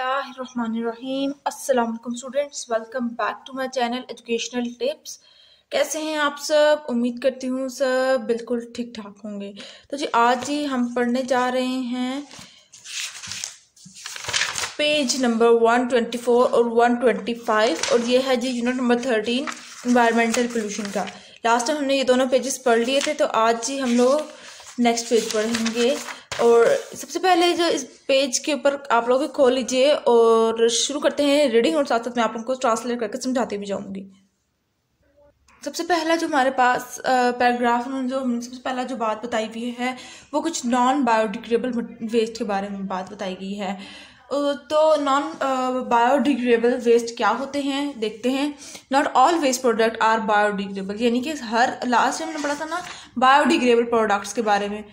अस्सलाम students, welcome back to my channel educational tips. कैसे हैं आप सब? उम्मीद करती हूँ सब बिल्कुल ठीक ठाक होंगे। तो जी, आज ही हम पढ़ने जा रहे हैं पेज नंबर 124 और 125 और ये है जी यूनिट नंबर 13 इन्वायरमेंटल पोल्यूशन का। लास्ट टाइम हमने ये दोनों पेजेस पढ़ लिए थे तो आज जी हम लोग नेक्स्ट पेज पढ़ेंगे। और सबसे पहले जो इस पेज के ऊपर आप लोग खोल लीजिए और शुरू करते हैं रीडिंग और साथ साथ मैं आप लोगों को ट्रांसलेट करके समझाती भी जाऊँगी। सबसे पहला जो हमारे पास पैराग्राफ में जो सबसे पहला जो बात बताई हुई है, वो कुछ नॉन बायोडिग्रेबल वेस्ट के बारे में बात बताई गई है। तो नॉन बायोडिग्रेबल वेस्ट क्या होते हैं, देखते हैं। Not all waste product are biodegradable यानी कि हर लास्ट में हमने पढ़ा था ना बायोडिग्रेबल प्रोडक्ट्स के बारे में।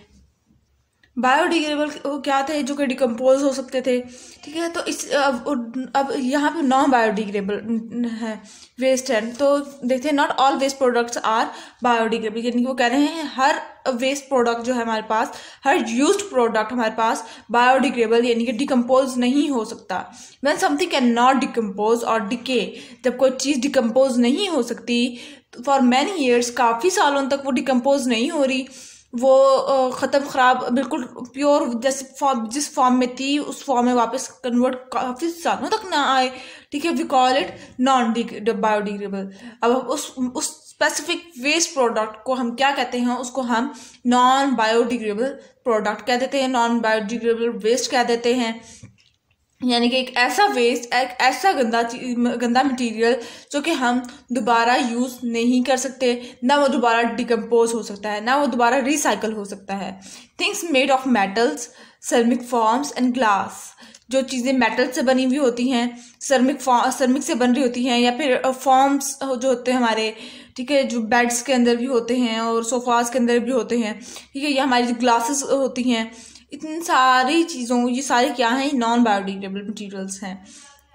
बायोडिग्रेबल क्या थे जो कि डिकम्पोज हो सकते थे? ठीक है तो इस अब, अब यहाँ पे नॉन बायोडिग्रेबल है वेस्ट है। तो देखते हैं not all waste products are biodegradable यानी कि वो कह रहे हैं हर वेस्ट प्रोडक्ट जो है हमारे पास हर यूज्ड प्रोडक्ट हमारे पास बायोडिग्रेबल यानी कि डिकम्पोज नहीं हो सकता। When something can not decompose और डिके जब कोई चीज़ डिकम्पोज नहीं हो सकती फॉर मैनी ईयर्स काफ़ी सालों तक वो डिकम्पोज नहीं हो रही। वो ख़त्म ख़राब, बिल्कुल प्योर जैसे फॉर्म जिस फॉर्म में थी, उस फॉर्म में वापस कन्वर्ट काफ़ी सालों तक ना आए। ठीक है we call it non biodegradable अब उस उस स्पेसिफिक वेस्ट प्रोडक्ट को हम क्या कहते हैं, उसको हम नॉन बायोडिग्रेबल प्रोडक्ट कह देते हैं नॉन बायोडिग्रेबल वेस्ट कह देते हैं। यानी कि एक ऐसा वेस्ट एक ऐसा गंदा गंदा मटेरियल जो कि हम दोबारा यूज़ नहीं कर सकते, ना वो दोबारा डिकम्पोज हो सकता है, ना वो दोबारा रिसाइकल हो सकता है। Things made of metals ceramic forms and glass जो चीज़ें मेटल से बनी हुई होती हैं सर्मिक सर्मिक से बन रही होती हैं, या फिर फॉर्म्स जो होते हैं हमारे, ठीक है, जो बेड्स के अंदर भी होते हैं और सोफाज के अंदर भी होते हैं, ठीक है, ये हमारी जो ग्लासेस होती हैं इतनी सारी चीज़ों, ये सारे क्या हैं नॉन बायोडिग्रेबल मटेरियल्स हैं।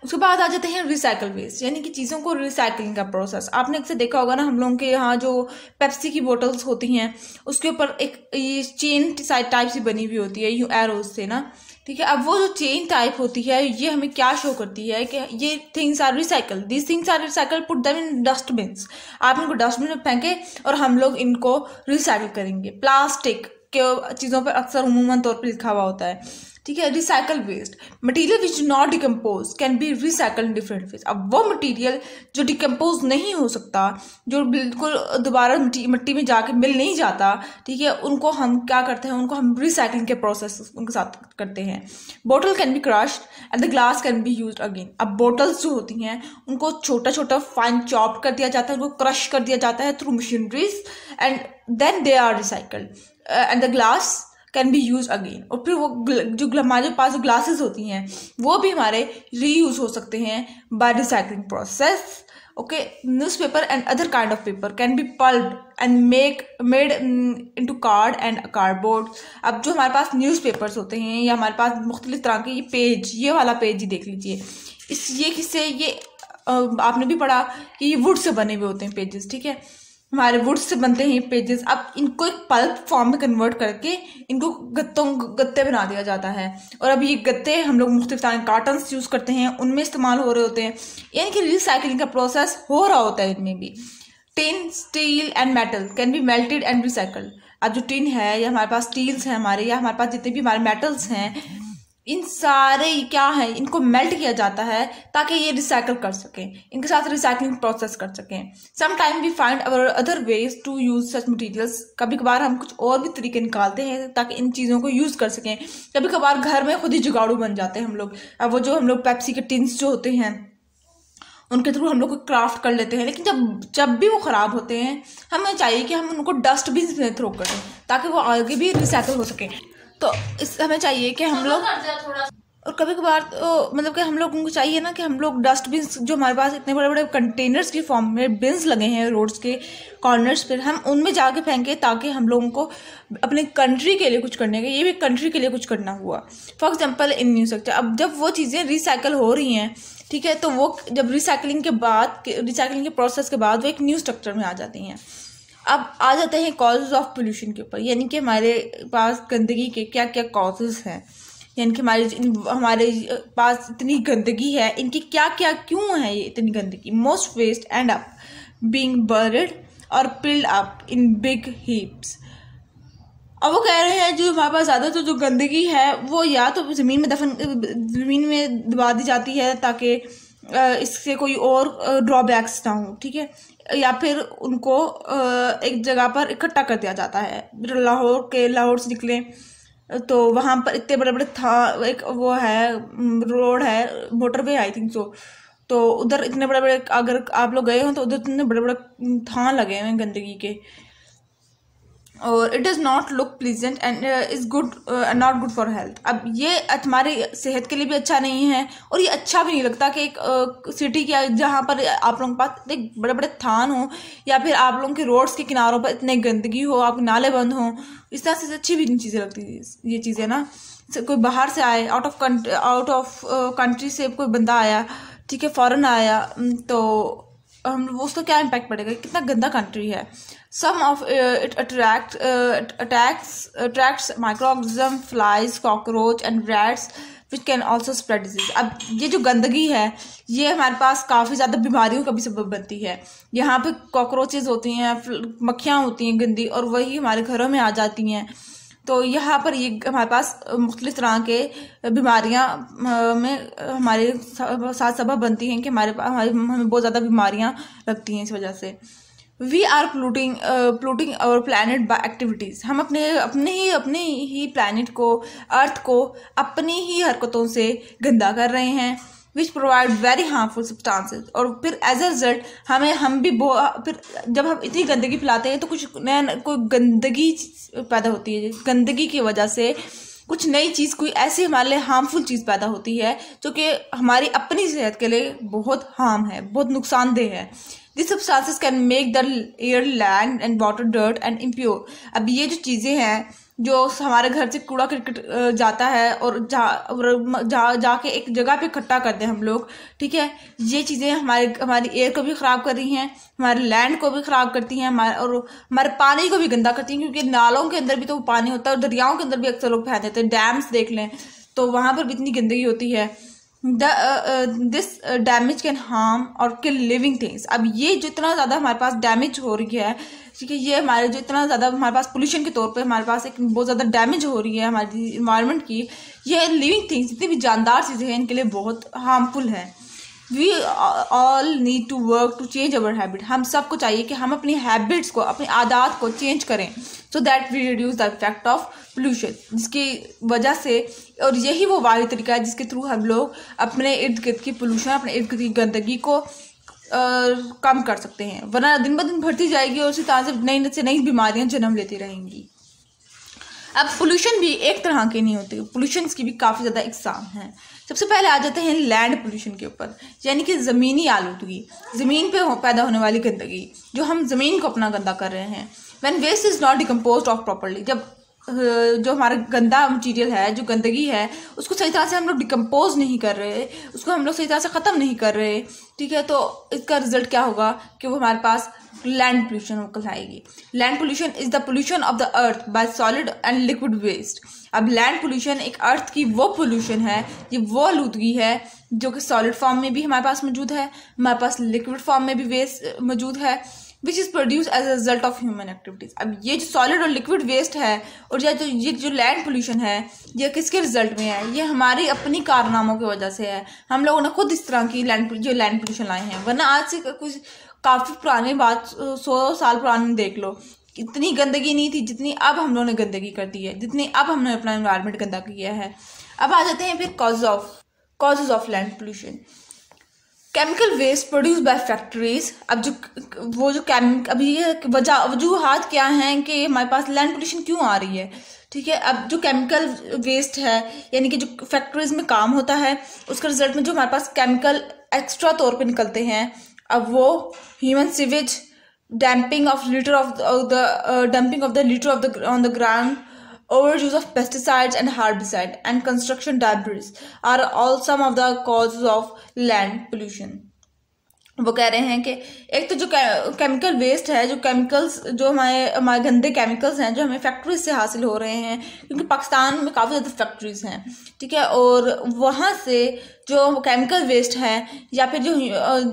उसके बाद आ जाते हैं रिसाइकल वेस्ट यानी कि चीज़ों को रिसाइकलिंग का प्रोसेस आपने अक्सर देखा होगा ना, हम लोगों के यहाँ जो पेप्सी की बोटल्स होती हैं, उसके ऊपर एक, ये चेन टाइप से बनी हुई होती है, यू एरोज से ना। ठीक है, अब वो जो चेन टाइप होती है, ये हमें क्या शो करती है कि ये things are recycle these things are recycle put them in dustbins आप इनको डस्टबिन में फेंके और हम लोग इनको रिसाइकल करेंगे। प्लास्टिक के चीज़ों पर अक्सर उमूमन तौर पर लिखा हुआ होता है। ठीक है recycle waste material which not decompose can be recycle in different ways अब वो मटेरियल जो डिकम्पोज नहीं हो सकता, जो बिल्कुल दोबारा मिट्टी में जाके मिल नहीं जाता, ठीक है, उनको हम क्या करते हैं, उनको हम रिसाइकलिंग के प्रोसेस उनके साथ करते हैं। Bottle can be crush and the glass can be use again अब बोटल्स जो होती हैं, उनको छोटा छोटा फाइन चॉप कर दिया जाता है, उनको क्रश कर दिया जाता है through machineries and then they are recycled and the glass can be use again और फिर वो जो हमारे पास जो ग्लासेस होती हैं, वो भी हमारे रीयूज हो सकते हैं by recycling process okay newspaper and other kind of paper can be pulped and make made into card and cardboard अब जो हमारे पास न्यूज़ पेपर्स होते हैं या हमारे पास मुख्तलिफ़ तरह के ये पेज ये वाला पेज ही देख लीजिए। इस ये किससे, ये आपने भी पढ़ा कि ये वुड से बने हुए होते हैं पेजेस ठीक है? हमारे वुड से बनते हैं पेजेस अब इनको एक पल्प फॉर्म में कन्वर्ट करके इनको गत्तों, गत्ते बना दिया जाता है। और अब ये गत्ते हम लोग मुख्तलिफ़ कार्टन यूज़ करते हैं, उनमें इस्तेमाल हो रहे होते हैं। यानी कि रिसाइकलिंग का प्रोसेस हो रहा होता है इनमें भी। Tin steel and metal can be melted and recycled अब जो टिन है, या हमारे पास स्टील्स हैं हमारे, या हमारे पास जितने भी हमारे मेटल्स हैं इन सारे क्या है, इनको मेल्ट किया जाता है ताकि ये रिसाइकल कर सकें, इनके साथ रिसाइकलिंग प्रोसेस कर सकें। Some time we find our other ways to use such materials कभी कभार हम कुछ और भी तरीके निकालते हैं ताकि इन चीज़ों को यूज़ कर सकें। कभी कभार घर में खुद ही जुगाड़ू बन जाते हैं हम लोग। वो जो हम लोग पेप्सी के टिन्स जो होते हैं, उनके थ्रू हम लोग क्राफ्ट कर लेते हैं। लेकिन जब जब भी वो ख़राब होते हैं, हमें चाहिए कि हम उनको डस्टबिन में थ्रो करें, ताकि वो आगे भी रिसाइकल हो सके। तो इस हमें चाहिए कि हम लोग और कभी कभार तो मतलब कि हम लोगों को चाहिए ना कि हम लोग डस्टबिन जो हमारे पास इतने बड़े बड़े कंटेनर्स के फॉर्म में बिन्स लगे हैं रोड्स के कॉर्नर्स पर हम उनमें जाके फेंके ताकि हम लोगों को अपने कंट्री के लिए कुछ करने का ये भी कंट्री के लिए कुछ करना हुआ। For example in new sector अब जब वो चीज़ें रिसाइकल हो रही हैं ठीक है तो वो जब रिसाइकलिंग के बाद रिसाइकलिंग के प्रोसेस के बाद वो एक न्यू स्ट्रक्चर में आ जाती हैं। अब आ जाते हैं कॉजेज ऑफ़ पोल्यूशन के ऊपर। यानी कि हमारे पास गंदगी के क्या क्या कॉजेज हैं। यानी कि हमारे हमारे पास इतनी गंदगी है, इनकी क्या क्या क्यों है ये इतनी गंदगी? Most waste end up being buried और piled up in big heaps अब वो कह रहे हैं जो हमारे पास ज़्यादा तो जो गंदगी है, वो या तो ज़मीन में दफन ज़मीन में दबा दी जाती है ताकि इससे कोई और ड्रॉबैक्स ना हो, ठीक है? या फिर उनको एक जगह पर इकट्ठा कर दिया जाता है। लाहौर के लाहौर से निकले तो वहाँ पर इतने बड़े बड़े था, एक वो है रोड है मोटरवे आई थिंक सो। तो उधर इतने बड़े बड़े अगर आप लोग गए हो तो उधर इतने बड़े बड़े थान लगे हुए हैं गंदगी के। और it does not look pleasant and is good not good for health अब ये हमारी सेहत के लिए भी अच्छा नहीं है और ये अच्छा भी नहीं लगता कि एक सिटी uh, के जहाँ पर आप लोगों के पास इतने बड़े बड़े थान हो या फिर आप लोगों के रोड्स के किनारों पर इतने गंदगी हो आप नाले बंद हों इस तरह से अच्छी भी नहीं चीज़ें लगती ये चीज़ें ना। कोई बाहर से आए out of country out of country से कोई बंदा आया ठीक है फ़ॉरन आया तो हम उसका क्या इम्पैक्ट पड़ेगा? कितना गंदा कंट्री है। Some of it attract attacks attracts microorganism flies cockroach and rats which can also spread disease अब ये जो गंदगी है, ये हमारे पास काफ़ी ज़्यादा बीमारियों का भी सबब बनती है। यहाँ पे कॉकरोचेज होती हैं मक्खियाँ होती हैं गंदी और वही हमारे घरों में आ जाती हैं। तो यहाँ पर ये हमारे पास मुख्तलिफ़ तरह के बीमारियाँ में हमारे साथ सबब बनती हैं कि हमारे हमारे, हमें बहुत ज़्यादा बीमारियाँ लगती हैं इस वजह से। वी आर प्लूटिंग प्लूटिंग और प्लानट बाय एक्टिविटीज़ हम अपने अपने ही अपने ही प्लानट को अर्थ को, अपनी ही हरकतों से गंदा कर रहे हैं which provide very harmful substances और फिर एज अ रिज़ल्ट हमें, हम भी फिर जब हम इतनी गंदगी फैलाते हैं तो कुछ नया, कोई गंदगी पैदा होती है, गंदगी की वजह से कुछ नई चीज़, कोई ऐसी हमारे लिए हार्मफुल चीज़ पैदा होती है, जो कि हमारी अपनी सेहत के लिए बहुत हार्म है, बहुत नुकसानदेह है। This substances can make the air land and water dirt and impure अब ये जो चीज़ें हैं, जो हमारे घर से कूड़ा क्रिकेट जाता है और जा जा, जाके एक जगह पे इकट्ठा करते हैं हम लोग, ठीक है? ये चीज़ें हमारे, हमारी एयर को भी ख़राब कर रही हैं, हमारे लैंड को भी ख़राब करती हैं, हमारे, और हमारे पानी को भी गंदा करती हैं, क्योंकि नालों के अंदर भी तो पानी होता है और दरियाओं के अंदर भी अक्सर लोग फेंक देते हैं। डैम्स देख लें तो वहाँ पर भी इतनी गंदगी होती है। दिस डैमेज कैन हार्म और किल लिविंग थिंग्स अब ये जितना ज़्यादा हमारे पास डैमेज हो रही है, ठीक है, ये हमारे जो इतना ज़्यादा हमारे पास पोल्यूशन के तौर पे हमारे पास एक बहुत ज़्यादा डैमेज हो रही है हमारी इन्वायरमेंट की, ये लिविंग थिंग्स जितनी भी जानदार चीज़ें हैं, इनके लिए बहुत हार्मफुल है। We all need to work to change our habit हम सबको चाहिए कि हम अपनी हैबिट्स को, अपनी आदात को चेंज करें so that we reduce the effect of pollution जिसकी वजह से, और यही वो वाही तरीका है जिसके थ्रू हम लोग अपने इर्द गिर्द की पोल्यूशन अपने इर्द गिर्द की गंदगी को कम कर सकते हैं। वरना दिन ब दिन बढ़ती जाएगी और उसी तरह से नई नई बीमारियाँ जन्म लेती रहेंगी। अब पोल्यूशन भी एक तरह के नहीं होते पोल्यूशन की भी काफ़ी ज़्यादा इकसाम हैं। सबसे पहले आ जाते हैं लैंड पोल्यूशन के ऊपर यानी कि ज़मीनी आलूदगी। ज़मीन पे हो, पैदा होने वाली गंदगी जो हम ज़मीन को अपना गंदा कर रहे हैं। When waste is not decompose of properly जब जो हमारा गंदा मटीरियल है जो गंदगी है उसको सही तरह से हम लोग डिकम्पोज नहीं कर रहे उसको हम लोग सही तरह से ख़त्म नहीं कर रहे ठीक है? तो इसका रिज़ल्ट क्या होगा कि वो हमारे पास लैंड पोल्यूशन होकर आएगी land pollution is the pollution of the earth by solid and liquid waste अब लैंड पोल्यूशन एक अर्थ की वो पोल्यूशन है, ये वो आलूदगी है, जो कि सॉलिड फॉर्म में भी हमारे पास मौजूद है, हमारे पास लिक्विड फॉर्म में भी वेस्ट मौजूद है which is produce as a result of human activities अब ये जो सॉलिड और लिक्विड वेस्ट है, और ये जो ये जो लैंड पोल्यूशन है, ये किसके रिज़ल्ट में है? ये हमारी अपनी कारनामों की वजह से है। हम लोगों ने खुद इस तरह की लैंड जो लैंड पोल्यूशन लाए हैं। वरना आज से कुछ काफ़ी पुरानी बात सौ साल पुरानी देख लो। इतनी गंदगी नहीं थी जितनी अब हम लोगों ने गंदगी कर दी है, जितनी अब हमने अपना इन्वायरमेंट गंदा किया है। अब आ जाते हैं फिर cause of causes of land pollution chemical waste produce by factories अब जो वो जो केम अभी वजह, वजूहत क्या हैं कि हमारे पास लैंड पोल्यूशन क्यों आ रही है? ठीक है, अब जो केमिकल वेस्ट है, यानी कि जो फैक्ट्रीज में काम होता है, उसका रिज़ल्ट में जो हमारे पास केमिकल एक्स्ट्रा तौर पे निकलते हैं अब वो human sewage dumping of litter of the dumping of the litter of the on the ground overuse of pesticides and herbicide and construction debris are all some of the causes of land pollution वो कह रहे हैं कि एक तो जो chemical waste है, जो केमिकल्स जो हमारे हमारे गंदे केमिकल्स हैं, जो हमें फैक्ट्रीज से हासिल हो रहे हैं, क्योंकि पाकिस्तान में काफ़ी ज़्यादा फैक्ट्रीज हैं, ठीक है? और वहाँ से जो केमिकल वेस्ट है, या फिर जो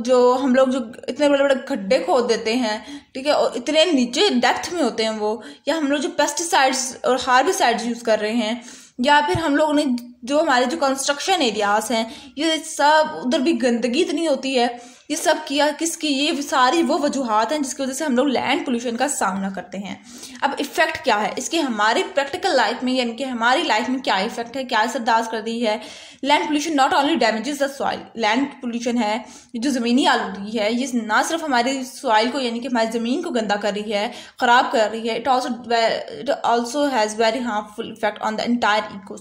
जो हम लोग जो इतने बड़े बड़े गड्ढे खोद देते हैं, ठीक है? और इतने नीचे डेप्थ में होते हैं वो, या हम लोग जो पेस्टिसाइड्स और हार्बिसाइड्स यूज़ कर रहे हैं, या फिर हम लोग ने जो हमारे जो कंस्ट्रक्शन एरियाज़ हैं, ये सब उधर भी गंदगी इतनी होती है ये सब किया, किसकी, ये सारी वो वजूहत हैं जिसकी वजह से हम लोग लैंड पोल्यूशन का सामना करते हैं। अब इफ़ेक्ट क्या है? इसके हमारे प्रैक्टिकल लाइफ में, यानी कि हमारी लाइफ में क्या इफ़ेक्ट है? क्या असरदाज कर दी है? Land pollution not only damages the soil land pollution है जो ज़मीनी आलूदगी है, ये ना सिर्फ़ हमारी सॉइल को, यानी कि हमारी ज़मीन को गंदा कर रही है, ख़राब कर रही है it also it also has very harmful effect on the entire eco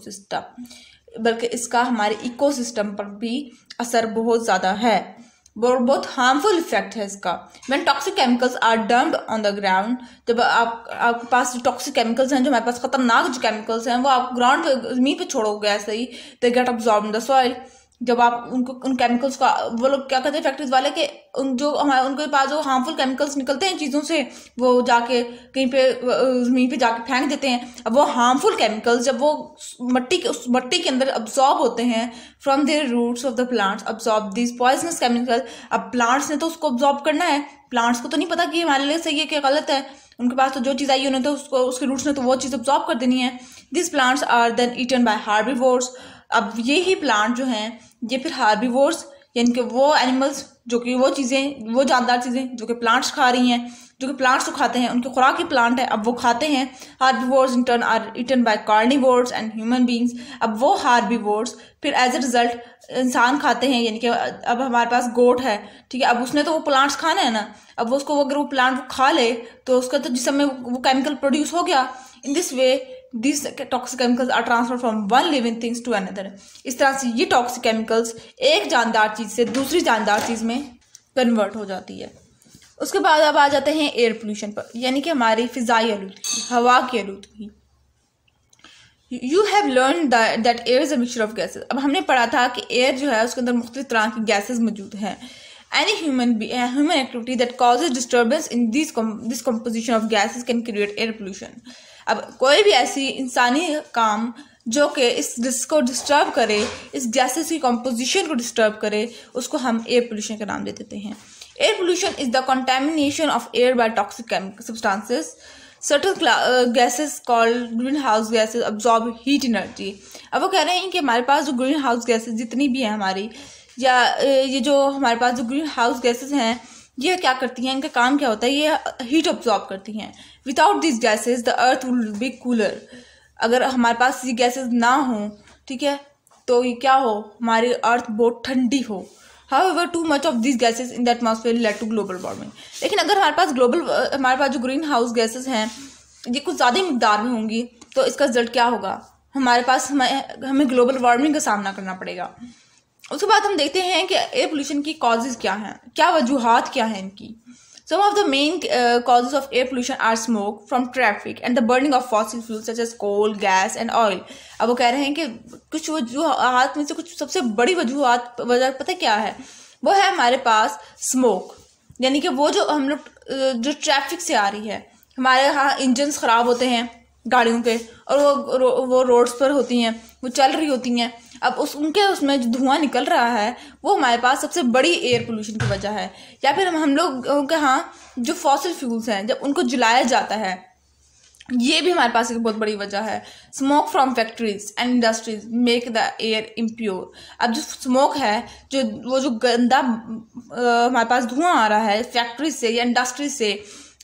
बल्कि इसका हमारे इको पर भी असर बहुत ज़्यादा है। बहुत हार्मफुल इफ़ेक्ट है इसका। When toxic chemicals are dumped on the ground जब आप, आपके पास जो टॉक्सिक केमिकल्स हैं, जो हमारे पास खतरनाक जो केमिकल्स हैं, वो आप ग्राउंड पे, ज़मीन पे छोड़ोगे ऐसे ही they get absorb in the soil जब आप उनको, उन केमिकल्स का, वो लोग क्या करते हैं फैक्ट्रीज वाले के, उन जो हमारे, उनके पास जो हार्मफुल केमिकल्स निकलते हैं चीज़ों से, वो जाके कहीं पे ज़मीन पे जाके फेंक देते हैं। अब वो हार्मफुल केमिकल्स जब वो मट्टी के, उस मट्टी के अंदर अब्जॉर्ब होते हैं from their roots of the plants absorb this poisonous chemical अब प्लांट्स ने तो उसको अब्जॉर्ब करना है। प्लांट्स को तो नहीं पता कि हमारे लिए सही है क्या गलत है। उनके पास तो जो चीज़ आई उन्हें तो उसको, उसके रूट्स ने तो वो चीज़ अब्जॉर्ब कर देनी है। This plants are then eaten by herbivores अब ये ही प्लांट जो हैं, ये फिर हार्बीवोर्स यानी कि वो एनिमल्स जो कि वो चीज़ें, वो जानदार चीज़ें जो कि प्लांट्स खा रही हैं, जो कि प्लांट्स को खाते हैं, उनकी खुराक ही प्लांट है, अब वो खाते हैं herbivores in turn are eaten by carnivores and human beings अब वो हार्बीवोर्स फिर एज ए रिज़ल्ट इंसान खाते हैं, यानी कि अब हमारे पास गोट है, ठीक है, अब उसने तो वो प्लांट्स खाना है ना, अब वो उसको अगर वो प्लांट खा ले तो उसका तो जिसमें वो केमिकल प्रोड्यूस हो गया in this way this toxic chemicals are transfer from one living things to another इस तरह से ये टॉक्सिक केमिकल्स एक जानदार चीज़ से दूसरी जानदार चीज़ में कन्वर्ट हो जाती है। उसके बाद अब आ जाते हैं एयर पोल्यूशन पर, यानी कि हमारी फिजाई आलूदगी हवा की आलूदगी you have learn that air is a mixture of gases अब हमने पढ़ा था कि एयर जो है उसके अंदर मुख्तलि तरह की गैसेज मौजूद हैं। Any human be human activity that cause disturbance in this this composition of gases can create air pollution अब कोई भी ऐसी इंसानी काम जो कि इस जिसको डिस्टर्ब करे, इस गैसेस की कंपोजिशन को डिस्टर्ब करे, उसको हम एयर पोल्यूशन का नाम दे देते हैं। Air pollution is the contamination of air by toxic substances certain gases called greenhouse gases absorb heat energy अब वो कह रहे हैं कि हमारे पास जो ग्रीन हाउस गैसेस जितनी भी हैं हमारी, या ये जो हमारे पास जो ग्रीन हाउस गैसेस हैं, ये क्या करती हैं? इनका काम क्या होता है? ये हीट ऑब्जॉर्ब करती हैं। Without this gases the earth would be cooler अगर हमारे पास ये गैसेज ना हो, ठीक है तो ये क्या हो? हमारी अर्थ बहुत ठंडी हो। How too much of this gases in the atmosphere led to global warming लेकिन अगर हमारे पास ग्लोबल हमारे पास जो ग्रीन हाउस गैसेज हैं, ये कुछ ज़्यादा मकदार में होंगी तो इसका रिज़ल्ट क्या होगा? हमारे पास हमें हमें ग्लोबल वार्मिंग का सामना करना पड़ेगा। उसके बाद हम देखते हैं कि एयर पोल्यूशन की कॉजेज क्या हैं, क्या वजूहत क्या हैं इनकी। Some of the main causes of air pollution are smoke from traffic and the burning of fossil fuel such as coal gas and oil अब वो कह रहे हैं कि कुछ वजूहत में से कुछ सबसे बड़ी वजूहत, वजह पता क्या है? वो है हमारे पास स्मोक यानी कि वो जो हम लोग जो ट्रैफ़िक से आ रही है, हमारे यहाँ इंजन्स ख़राब होते हैं गाड़ियों के और वो वो रोड्स पर होती हैं, वो चल रही होती हैं। अब उस, उनके उसमें जो धुआँ निकल रहा है, वो हमारे पास सबसे बड़ी एयर पोल्यूशन की वजह है। या फिर हम हम लोग के यहाँ जो फॉसिल फ्यूल्स हैं, जब उनको जलाया जाता है, ये भी हमारे पास एक बहुत बड़ी वजह है। Smoke from factories and industries make the air impure अब जो स्मोक है, जो, वो जो गंदा हमारे पास धुआँ आ रहा है फैक्ट्री से या इंडस्ट्री से,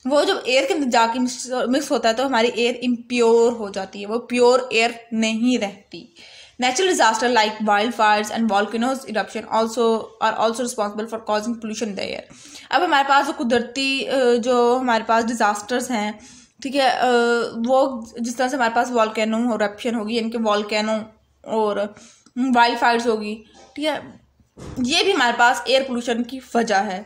वो जब एयर के अंदर जाके मिक्स होता है तो हमारी एयर इम्प्योर हो जाती है। वो प्योर एयर नहीं रहती। Natural disaster like wildfires and volcanoes eruption also are also responsible for causing pollution in the air. अब हमारे पास जो कुदरती जो हमारे पास डिज़ास्टर्स हैं, ठीक है वो जिस तरह से हमारे पास वॉलकैनो eruption होगी, यानी कि वॉलकैनो और वाइल्ड फायर्स होगी, ठीक ये भी हमारे पास एयर पोल्यूशन की वजह है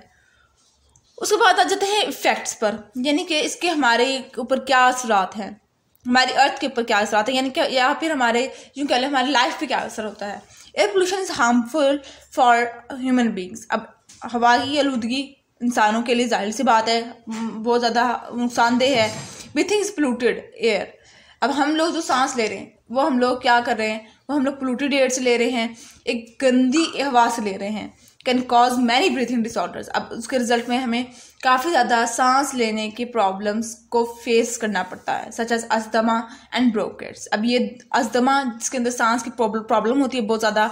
उसके बाद आ जाते हैं इफ़ेक्ट्स पर, यानी कि इसके हमारे ऊपर क्या असरात हैं हमारी अर्थ के ऊपर क्या असर आता है? यानी कि या फिर हमारे, यूँ कह लें, हमारी लाइफ पे क्या असर होता है? Air pollution is harmful for human beings अब हवा की आलूदगी इंसानों के लिए ज़ाहिर सी बात है। बहुत ज़्यादा नुकसानदेह है। वी इज़ पोलूटेड एयर अब हम लोग जो सांस ले रहे हैं, वो हम लोग क्या कर रहे हैं? वो हम लोग पोलूटेड एयर से ले रहे हैं। एक गंदी हवा से ले रहे हैं। Can cause many breathing disorders अब उसके रिज़ल्ट में हमें काफ़ी ज़्यादा सांस लेने की प्रॉब्लम्स को फेस करना पड़ता है such as asthma and bronchitis अब ये अस्थमा जिसके अंदर सांस की प्रॉब्लम होती है, बहुत ज़्यादा,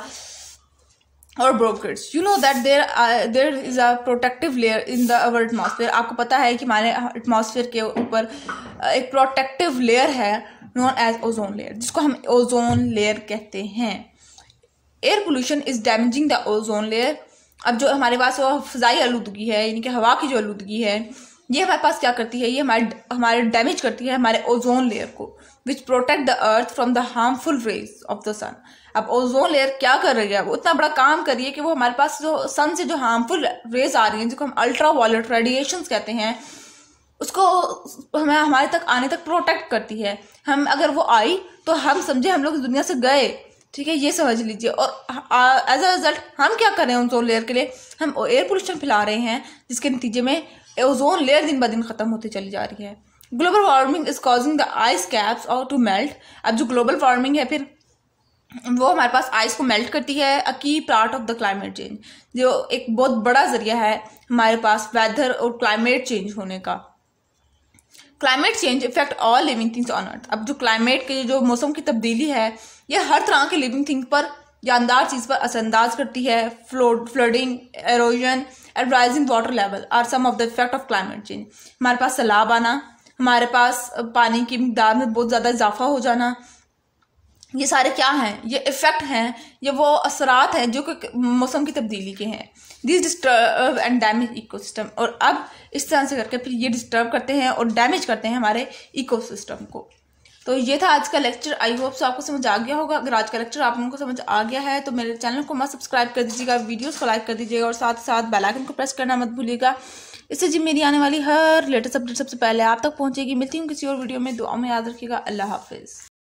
और bronchitis you know that there there is a protective layer in the our atmosphere आपको पता है कि हमारे एटमॉस्फेयर के ऊपर एक प्रोटेक्टिव लेयर है नॉन एज ओजोन लेयर जिसको हम ओजोन लेयर कहते हैं. Air pollution is damaging the ozone layer अब जो हमारे पास वो फ़जाई आलूदगी है, यानी कि हवा की जो आलूदगी है, ये हमारे पास क्या करती है? ये हमारे हमारे डैमेज करती है हमारे ओजोन लेयर को which protect the earth from the harmful rays of the sun अब ओजोन लेयर क्या कर रही है? वो इतना बड़ा काम कर रही है कि वो हमारे पास जो सन से जो हार्मफुल रेज आ रही हैं जिसको हम अल्ट्रा वायलेट रेडिएशन कहते हैं, उसको हमें, हमारे तक आने तक प्रोटेक्ट करती है। हम, अगर वो आई तो हम समझे हम लोग दुनिया से गए ठीक है, ये समझ लीजिए। और एज अ रिज़ल्ट हम क्या कर रहे हैं ओजोन लेयर के लिए? हम एयर पोल्यूशन फैला रहे हैं, जिसके नतीजे में ओजोन लेयर दिन ब दिन ख़त्म होती चली जा रही है। Global warming is causing the ice caps और टू मेल्ट अब जो ग्लोबल वार्मिंग है, फिर वो हमारे पास आइस को मेल्ट करती है a key part of the climate change जो एक बहुत बड़ा ज़रिया है हमारे पास वेदर और क्लाइमेट चेंज होने का। Climate change effect all living things on earth. अब जो क्लाइमेट के जो मौसम की तब्दीली है, ये हर तरह के लिविंग थिंग पर जानदार चीज़ पर असरअंदाज करती है। Flood flooding erosion and rising water level are some of the effect of climate change हमारे पास सैलाब आना, हमारे पास पानी की मकदार में बहुत ज़्यादा इजाफा हो जाना ये सारे क्या हैं? ये इफ़ेक्ट हैं, ये वो असरात हैं जो कि मौसम की तब्दीली के हैं। This disturb and damage ecosystem और अब इस तरह से करके फिर ये डिस्टर्ब करते हैं और डैमेज करते हैं हमारे इकोसिस्टम को। तो ये था आज का लेक्चर आई होप सो आपको समझ आ गया होगा। अगर आज का लेक्चर आप लोगों को समझ आ गया है तो मेरे चैनल को मत सब्सक्राइब कर दीजिएगा वीडियोस को लाइक कर दीजिएगा और साथ साथ बेल आइकन को प्रेस करना मत भूलिएगा। इससे जी मेरी आने वाली हर लेटेस्ट अपडेट सबसे पहले आप तक पहुंचेगी। मिलती हूँ किसी और वीडियो में। दुआ में याद रखिएगा। अल्लाह हाफिज़।